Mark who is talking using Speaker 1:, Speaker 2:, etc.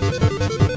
Speaker 1: Música